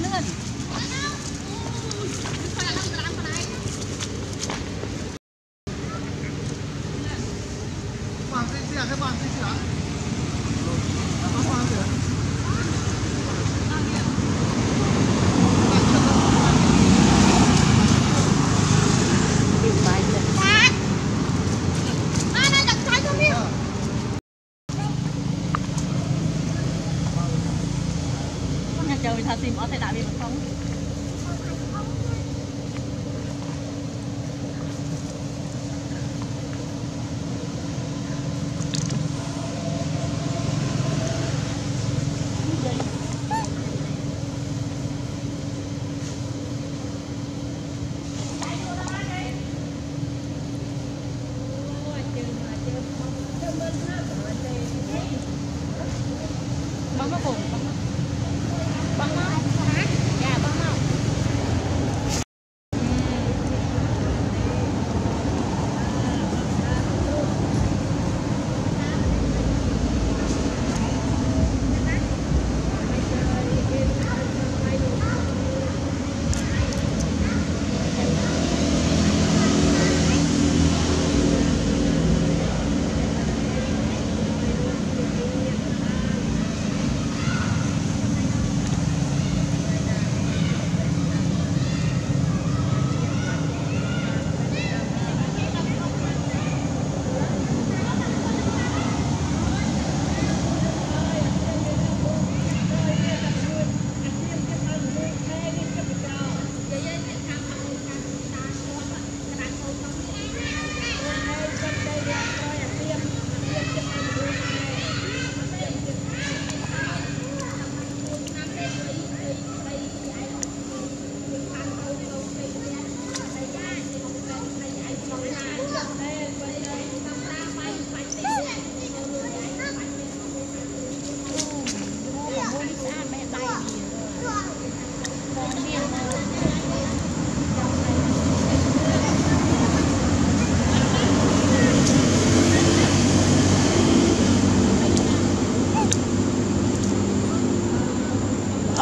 我在这儿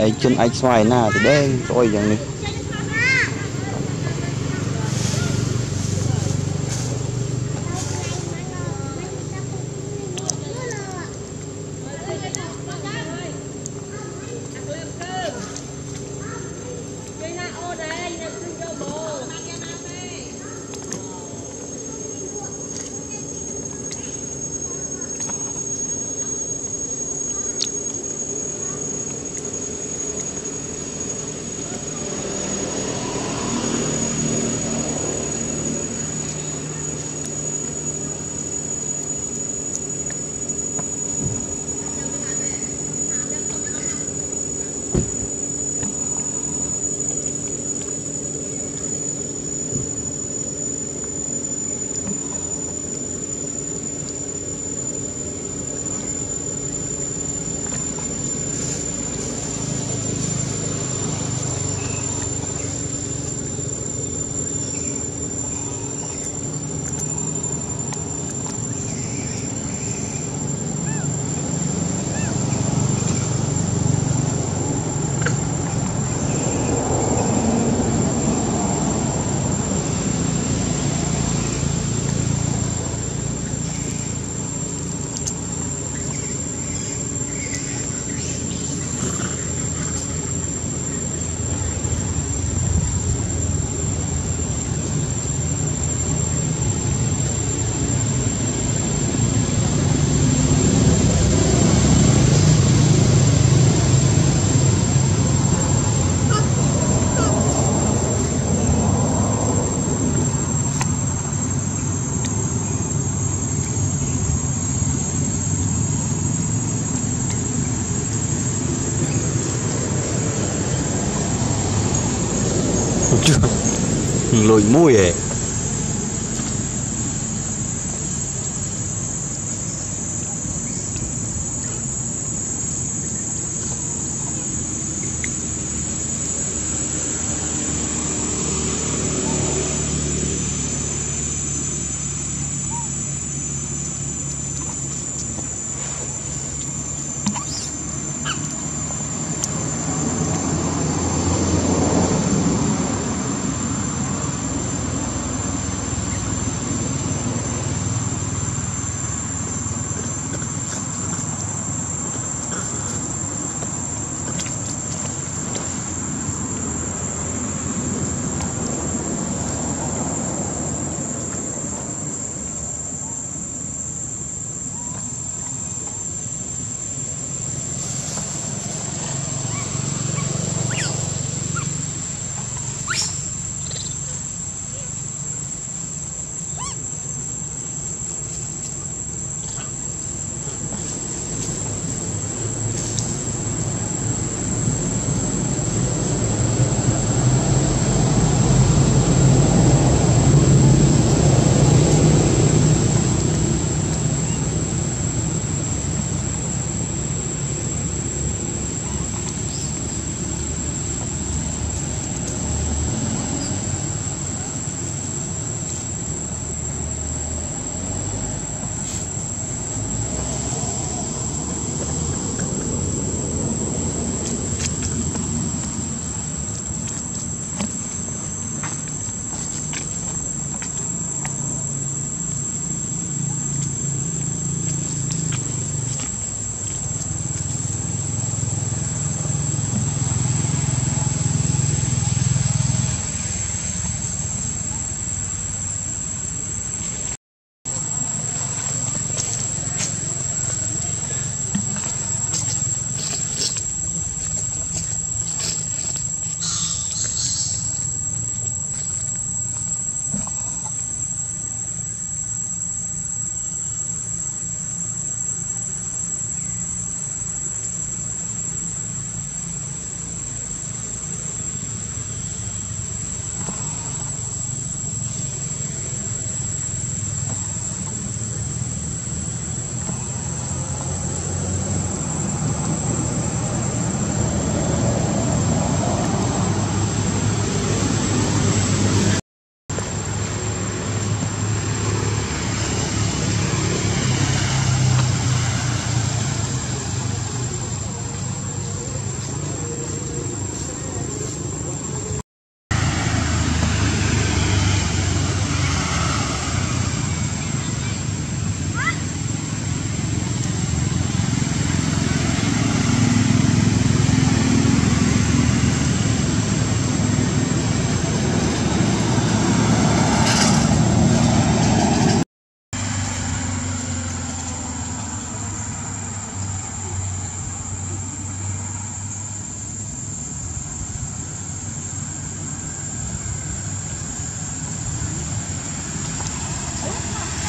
អីជនឯកស្វាយណាទៅដែរស្អុយយ៉ាងនេះ 老一摸耶。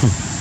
Hmm.